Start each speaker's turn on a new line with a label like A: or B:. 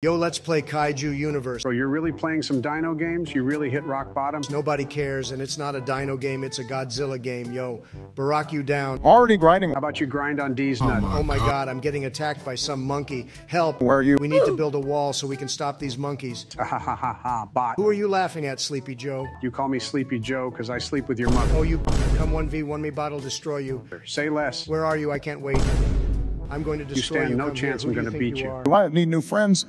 A: Yo, let's play Kaiju Universe.
B: So you're really playing some dino games? You really hit rock bottom?
A: Nobody cares, and it's not a dino game, it's a Godzilla game, yo. Barack you down.
C: Already grinding.
B: How about you grind on D's nut?
A: Oh my god, I'm getting attacked by some monkey. Help.
C: Where are you?
A: We need to build a wall so we can stop these monkeys.
B: Ha ha ha ha ha, bot.
A: Who are you laughing at, Sleepy Joe?
B: You call me Sleepy Joe because I sleep with your mother.
A: Oh, you come 1v1 me, bot will destroy you.
B: Say less.
A: Where are you? I can't wait. I'm going to destroy you.
B: stand no
A: Come
B: chance I'm gonna beat you.
A: you,
C: Do I need new friends?